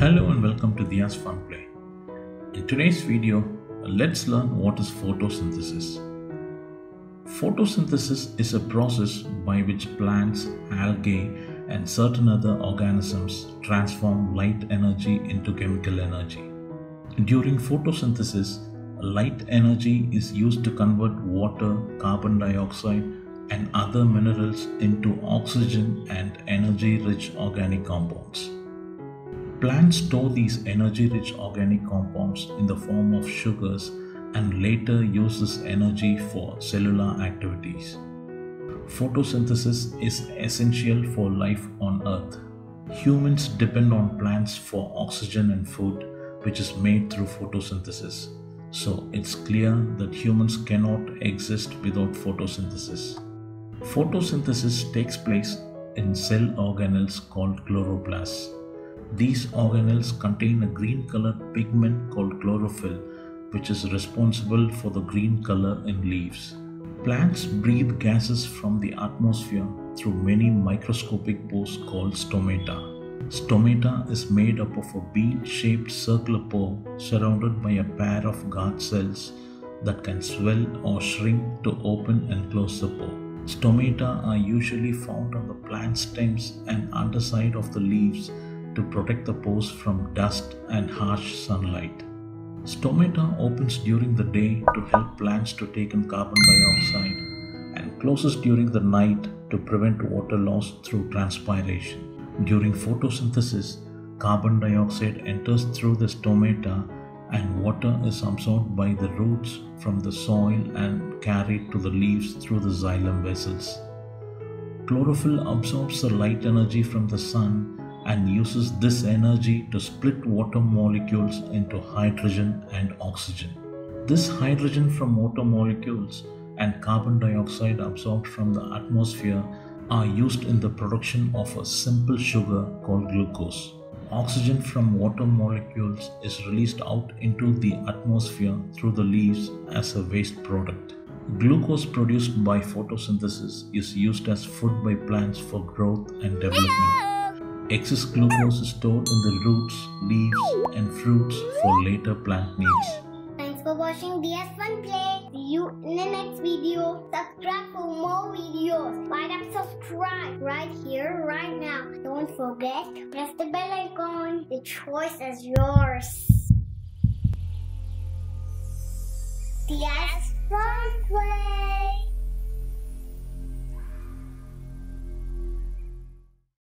Hello and welcome to Diya's Fun Play. In today's video, let's learn what is photosynthesis. Photosynthesis is a process by which plants, algae, and certain other organisms transform light energy into chemical energy. During photosynthesis, light energy is used to convert water, carbon dioxide, and other minerals into oxygen and energy rich organic compounds. Plants store these energy rich organic compounds in the form of sugars and later use this energy for cellular activities. Photosynthesis is essential for life on Earth. Humans depend on plants for oxygen and food, which is made through photosynthesis. So it's clear that humans cannot exist without photosynthesis. Photosynthesis takes place in cell organelles called chloroplasts. These organelles contain a green colored pigment called chlorophyll, which is responsible for the green color in leaves. Plants breathe gases from the atmosphere through many microscopic pores called stomata. Stomata is made up of a bean shaped circular pore surrounded by a pair of guard cells that can swell or shrink to open and close the pore. Stomata are usually found on the plant stems and underside of the leaves to protect the pores from dust and harsh sunlight. Stomata opens during the day to help plants to take in carbon dioxide and closes during the night to prevent water loss through transpiration. During photosynthesis, carbon dioxide enters through the stomata and water is absorbed by the roots from the soil and carried to the leaves through the xylem vessels. Chlorophyll absorbs the light energy from the sun and uses this energy to split water molecules into hydrogen and oxygen. This hydrogen from water molecules and carbon dioxide absorbed from the atmosphere are used in the production of a simple sugar called glucose. Oxygen from water molecules is released out into the atmosphere through the leaves as a waste product. Glucose produced by photosynthesis is used as food by plants for growth and development. Excess glucose is stored in the roots, leaves, and fruits for later plant needs. Thanks for watching Diya's Fun Play. See you in the next video. Subscribe for more videos. Why not subscribe right here, right now. Don't forget, press the bell icon. The choice is yours. Diya's Fun.